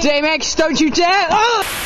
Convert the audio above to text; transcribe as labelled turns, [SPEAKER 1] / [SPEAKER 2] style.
[SPEAKER 1] J-Max, don't you dare! Oh!